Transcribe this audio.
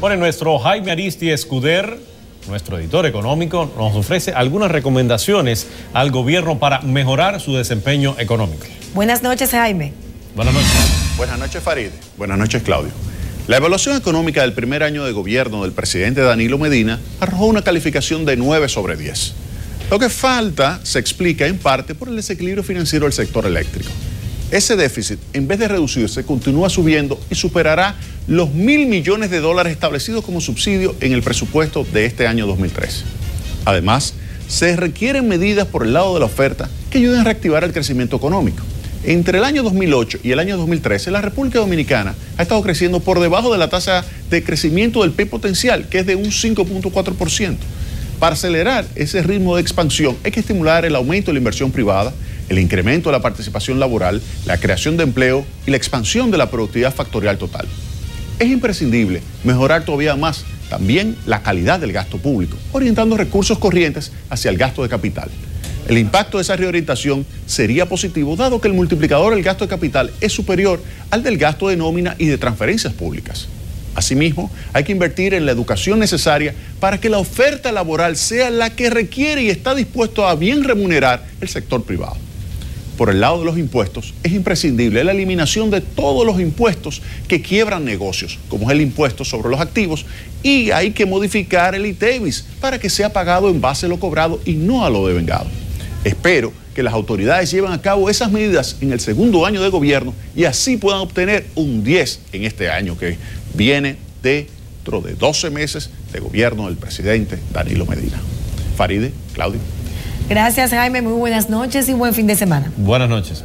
Bueno, nuestro Jaime Aristi Escuder, nuestro editor económico, nos ofrece algunas recomendaciones al gobierno para mejorar su desempeño económico. Buenas noches, Jaime. Buenas noches. Buenas noches, Faride. Buenas noches, Claudio. La evaluación económica del primer año de gobierno del presidente Danilo Medina arrojó una calificación de 9 sobre 10. Lo que falta se explica en parte por el desequilibrio financiero del sector eléctrico. Ese déficit, en vez de reducirse, continúa subiendo y superará los mil millones de dólares establecidos como subsidio en el presupuesto de este año 2013. Además, se requieren medidas por el lado de la oferta que ayuden a reactivar el crecimiento económico. Entre el año 2008 y el año 2013, la República Dominicana ha estado creciendo por debajo de la tasa de crecimiento del PIB potencial, que es de un 5.4%. Para acelerar ese ritmo de expansión hay que estimular el aumento de la inversión privada, el incremento de la participación laboral, la creación de empleo y la expansión de la productividad factorial total. Es imprescindible mejorar todavía más también la calidad del gasto público, orientando recursos corrientes hacia el gasto de capital. El impacto de esa reorientación sería positivo dado que el multiplicador del gasto de capital es superior al del gasto de nómina y de transferencias públicas. Asimismo, hay que invertir en la educación necesaria para que la oferta laboral sea la que requiere y está dispuesto a bien remunerar el sector privado. Por el lado de los impuestos, es imprescindible la eliminación de todos los impuestos que quiebran negocios, como es el impuesto sobre los activos, y hay que modificar el ITEVIS para que sea pagado en base a lo cobrado y no a lo devengado. Espero que las autoridades lleven a cabo esas medidas en el segundo año de gobierno y así puedan obtener un 10 en este año que viene dentro de 12 meses de gobierno del presidente Danilo Medina. Faride, Claudio. Gracias, Jaime. Muy buenas noches y buen fin de semana. Buenas noches.